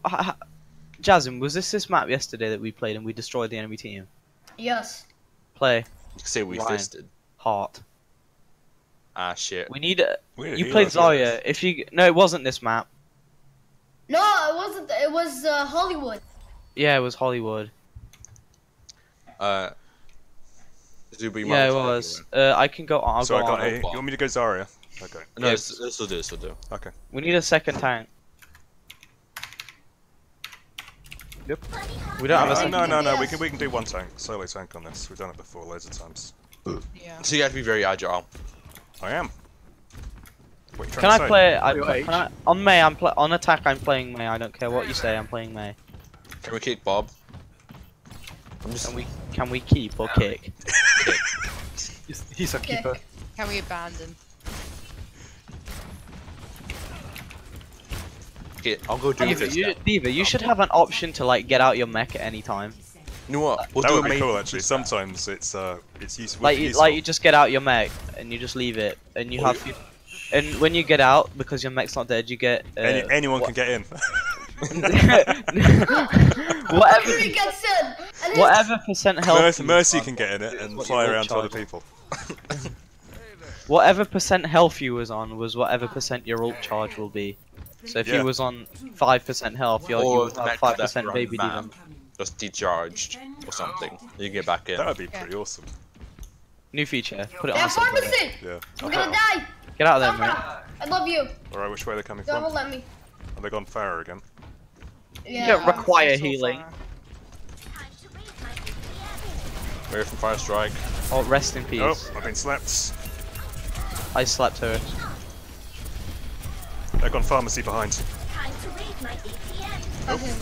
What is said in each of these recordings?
uh, Jasmine, was this this map yesterday that we played and we destroyed the enemy team? Yes. Play You can say we Ryan. fisted. heart. Ah shit. We need. Uh, We you played hero. Zarya. If you no, it wasn't this map. No, it wasn't. It was uh, Hollywood. Yeah, it was Hollywood. Uh. Zuby, yeah, it was. Uh, I can go. I'll So I go can't on. hear you. You want me to go Zarya? Okay. No, Yeah. this, this will do. This will do. Okay. We need a second tank. Yep. We don't have a No, second. no, no, no. We can we can do one tank, solo tank on this. We've done it before loads of times. Yeah. So you have to be very agile. I am. What you Can trying I say? play? I, can I, on Mei, I'm pl on attack. I'm playing Mei. I don't care what you say. I'm playing Mei. Can we kick Bob? I'm just. Can we? Can we keep or kick? He's, he's a Okay. keeper. Can we abandon? Okay, I'll go do D.Va, this. you. D.Va, you should have an option to like get out your mech at any time. You know what? We'll that do would be cool actually. Sometimes it's uh it's useful. Like, you, useful. like you just get out your mech and you just leave it, and you Oh, have. And when you get out, because your mech's not dead, you get. Uh, Any, anyone can get in. whatever, gets in. Whatever percent health. Mercy, you Mercy can get in it is and fly around to other people. Whatever percent health you was on was whatever percent your ult charge will be. So if Yeah. you was on five percent health, you're, Or you would have 5% baby demon. Just decharged or something. You can get back in. That would be Yeah. pretty awesome. New feature. Put it They on. have something. pharmacy. Yeah. I'm gonna die. Get out of there, man. I love you. Alright, which way are they coming Don't from? let me. Are they gone Pharah again? Yeah. don't require So healing. far. We're from Fire Strike. Oh, rest in peace. Oh, I've been slapped. I slept her. They've gone pharmacy behind. Okay.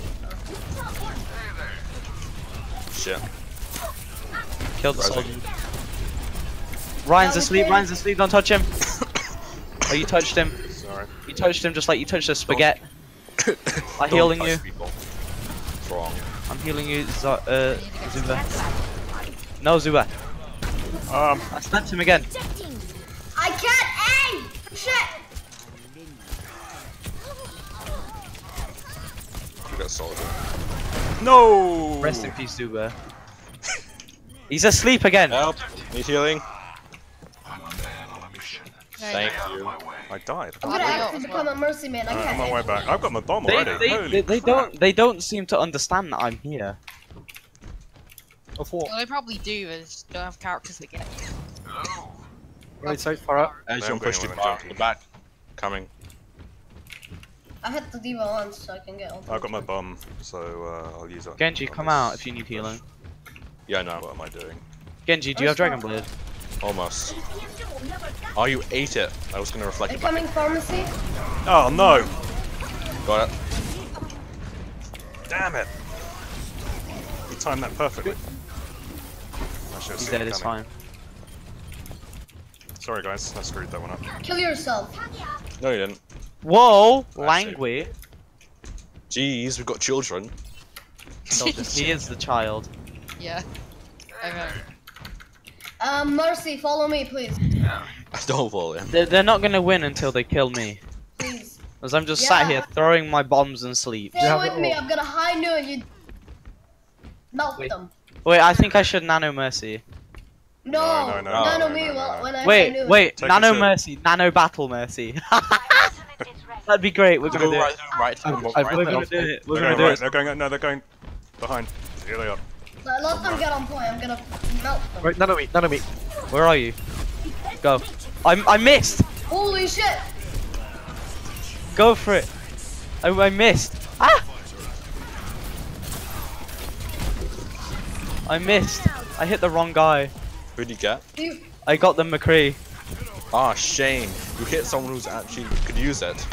Shit. Killed the soldier. Ryan's asleep. Ryan's asleep. Don't touch him. oh, you touched him. Sorry. You touched him just like you touched a spaghetti. I'm Don't healing you. people. Wrong. I'm healing you, Z uh, Zuba. No, Zuba. Um, I snapped him again. Soldier. no! Rest in peace, Zuba. He's asleep again. Help! Need healing? Thank you I died. I'm gonna Oh, actually become a mercy man. I Alright, uh, I'm on my way back. I've got my bomb They, already. they, Holy they, they don't they don't seem to understand that I'm here. Of what? Well, they probably do, they just don't have characters that get it. Right side, far out. As I'm you push going the with back, junkie. the back. Coming. I hit the D.Va once so I can get. I've got my bomb, so uh, I'll use that. Genji, on come this out if you need push. healing. Yeah, no. What am I doing? Genji, do you have Dragon Blade? Almost. Oh, you ate it. I was gonna reflect it back. Incoming pharmacy. Oh no! Got it. Damn it! You timed that perfectly. I should have He's dead, it it's fine. Sorry guys, I screwed that one up. Kill yourself. No, you didn't. Whoa, see. Langui. Jeez, we've got children. he is the child. Yeah. Okay. Um, mercy, follow me, please. I don't follow him. They're, they're not gonna win until they kill me. Please. As I'm just sat here throwing my bombs and sleep. Stay with me. I'm gonna high noon you. Melt Wait. them. Wait, I think I should Nano Mercy. No, No, no, no, none no, of no, me no, no. when I Wait, wait, Take Nano Mercy, Nano Battle Mercy. That'd be great. We're gonna Go do right, it. right, I've- right, We're Right. gonna do it. We're They're gonna going do right, it. they're going, no, they're going behind. Here they are. Let, let them get on point. I'm gonna melt them. Right, none of me, none of me. Where are you? Go. I I missed. Holy shit! Go for it. I, I missed. Ah! I missed. I hit the wrong guy. Who'd you get? I got the McCree. Ah, shame. You hit someone who's actually could use it.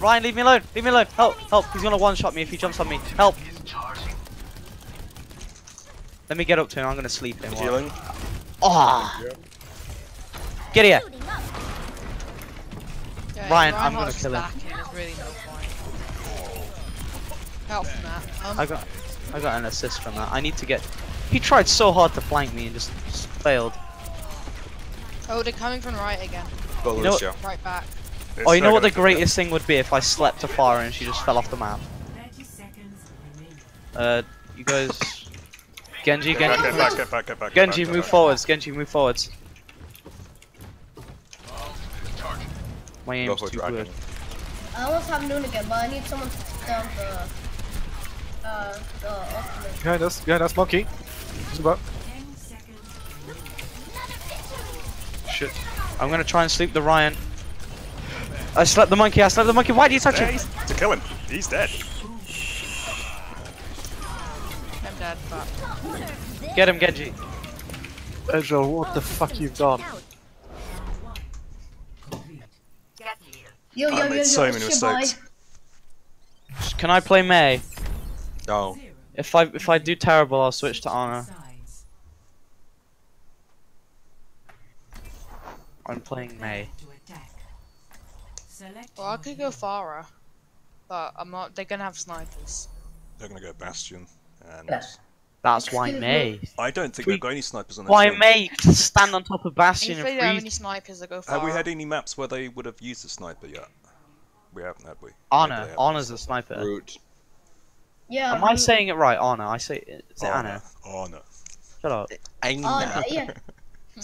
Ryan, leave me alone. Leave me alone. Help, help. He's gonna one shot me if he jumps on me. Help. Let me get up to him. I'm gonna sleep him. Healing. Ah. Get here. Yeah, Ryan, I'm gonna kill him. back and there's really no point. Help from that. Um, I got, I got an assist from that. I need to get. He tried so hard to flank me and just, just failed. Oh, they're coming from right again. Got You know- Lucio. Right back. Oh, you know what the greatest thing would be if I slept to Pharah and she just fell off the map. Uh, you guys, Genji, Get back, Genji, get back, get back, get back. get Genji, back, move back. forwards. Genji, move forwards. My Go aim's too dragon. good. I almost have Noon again, but I need someone to take down the uh the ultimate. Behind us, behind us, monkey. Zuba. Shit. I'm gonna try and sleep the Ryan. I slept the monkey. I slept the monkey. Why do you touch Yeah, him? he's, to kill him. He's dead. I'm dead, but Get him, Genji. Ezreal, what the fuck you've done? Yo, yo, I yo, made yo, so it's many mistakes. Can I play Mei? No. If I if I do terrible, I'll switch to Ana. I'm playing Mei. well, I could go Pharah, but I'm not. They're gonna have snipers. They're gonna go Bastion, and That's why Mei. I don't think We- they've got any snipers on their Why team. Mei? Stand on top of Bastion if and don't have any snipers, I go Pharah. Have we had any maps where they would have used a sniper yet? We haven't, had we? Maybe Ana. they have. Ana's the sniper. Root. Yeah. Am I um, saying it right? Ana. I say is it Ana? Ana. Shut up. Oh, no, yeah.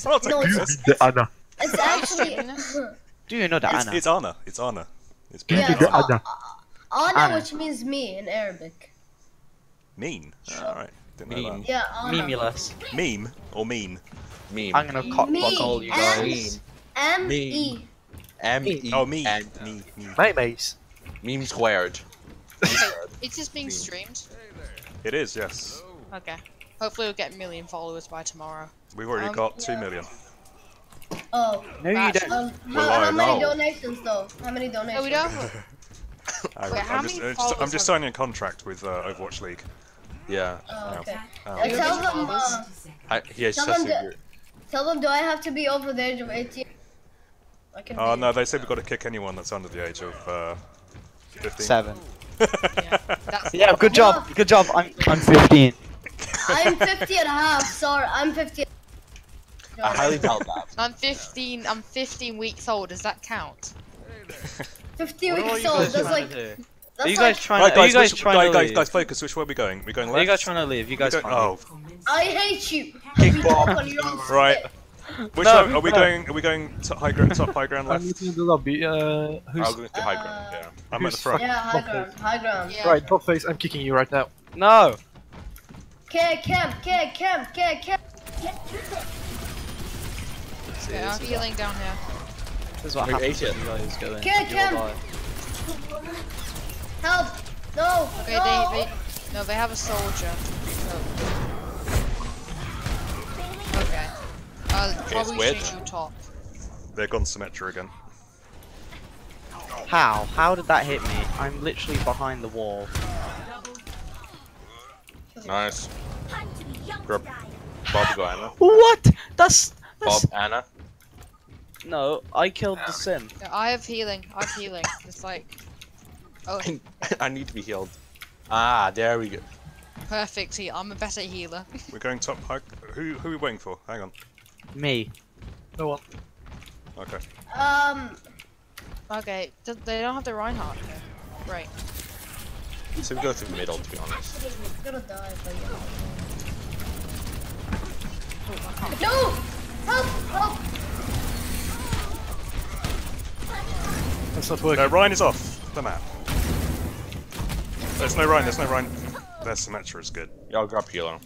I'll take No, this. it's, Anna. It's actually. Do you know that It's, Ana? it's Ana. It's Ana. It's Yeah, basically it's Ana. Ana, Ana. which means me in Arabic. Mean. Alright. Didn't know Mean. Yeah, Ana. Memulous. Meme or mean? Meme. I'm gonna cock all you guys. M Me. E. M E Oh, me. N. Me. Me. Maymays. Meme squared. It's just being Me. streamed. It is, yes. Okay. Hopefully, we'll get a million followers by tomorrow. We've already Um, got 2 yeah. million. Oh. No, you don't. Um, how, how many donations though? How many donations? No, we don't. I, Wait, I'm, just, I'm just- I'm just signing a contract with uh, Overwatch League. Yeah. Oh, okay. Uh, tell them. Uh, I, he has Tell them a to- weird- tell them. Do I have to be over the age of 18? Oh be. no, they said we've got to kick anyone that's under the age of uh, 15. Seven. Yeah. Yeah, good job. Good job. I'm I'm 15. I'm 50 and a half. Sorry, I'm 50. No, I highly doubt that. I'm 15. I'm 15 weeks old. Does that count? 15 What are weeks you old. guys That's trying like. to do? That's Are you like, guys trying? Right, to, are guys, you guys which, trying guys, to guys, leave? guys, focus. Which way are we going? We're going Are you guys trying to leave? You guys don't- can't oh, leave. I hate you. Kick You talk on your own right. shit. Which No, way, are we no. going? Are we going to high ground, top high ground I'm left? looking in the lobby. Uh, who's I'll go to high ground. Uh, Yeah. I'm at the who's front. Yeah, high ground. High ground. Yeah. right? Top face. I'm kicking you right now. No. K camp, K camp, K camp. Okay, I'm healing down here. This is what Like happens Asian. when you guys go in. Kick him. Help! No! Okay, no! they, they no, they have a soldier. So. Okay. Uh, probably switch. shoot you top. They're gone Symmetra again. How? How did that hit me? I'm literally behind the wall. Nice. Grab. Bob, go Anna. What? That's that's Bob, Anna. No. I killed the sim. Yeah, I have healing. I have healing. It's like. Oh, I need to be healed. Ah, there we go. perfect heal. I'm a better healer. We're going top high. Who who are we waiting for? Hang on. Me. No one. Okay. Um, okay, th- they don't have the Reinhardt here. Right. So we go through the middle, to be honest. I'm gonna die, but yeah. No! Help! Help! That's not working. No, Ryan is off the map. There's no Ryan. There's no Ryan. Their Symmetra is good. Yeah, I'll grab healer.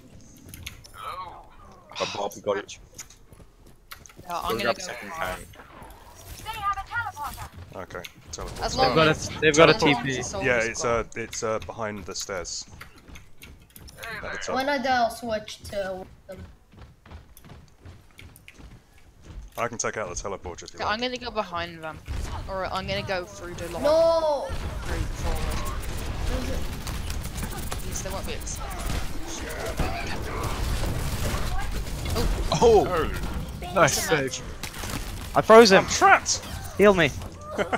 But Bob, we got it. Yeah, I'm gonna grab go. second time. Okay. Teleport. As They've long got as a they've got a as long as the TP. Yeah, it's uh, it's uh, behind the stairs. At the top. When I die, I'll switch to them. I can take out the teleporter if you Okay, I'm gonna go behind them, or I'm gonna go through the long No! through forward. These they won't be able Oh! Oh, Nice It's a match. save. I froze him. I'm trapped. Heal me.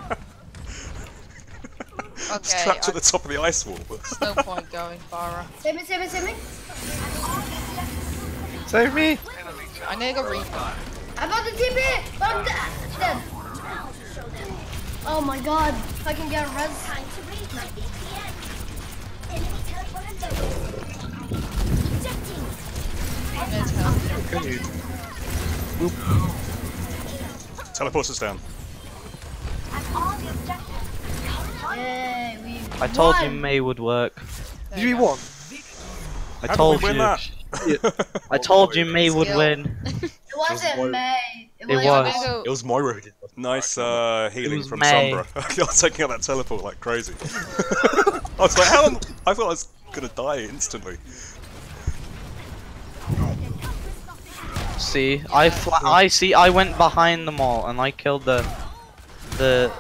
It's Okay, trapped I- at the top of the ice wall. There's no point going, Pharah. Save me, save me, save me! Save me. I'm gonna go Reaper. I got the TP! But I'm dead! Dead. Oh my god, if I can get a res. Time to raise my VPN. Enemy teleporter low. Ejecting. Mid health. Teleporters down. At all. Yay, we I told you. Mei would work. Did we you won? I How told did we win you. I told you Mei would win. It wasn't Mei. It was. was. I'm gonna go. It was Moira who did that. Nice uh, healing from Mei. Sombra. I was taking out that teleport like crazy. I was like, how? am- I thought I was gonna die instantly. See, I fla- I see. I went behind them all and I killed the the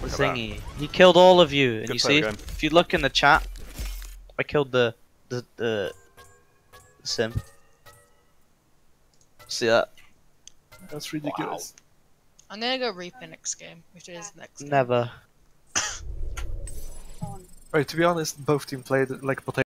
Look at thingy. He killed all of you, and Good you see, game. if you look in the chat, I killed the the the sim. See that? That's ridiculous. I'm gonna go Reaper next game, which is next. game. Never. Right, to be honest, both team played like potato.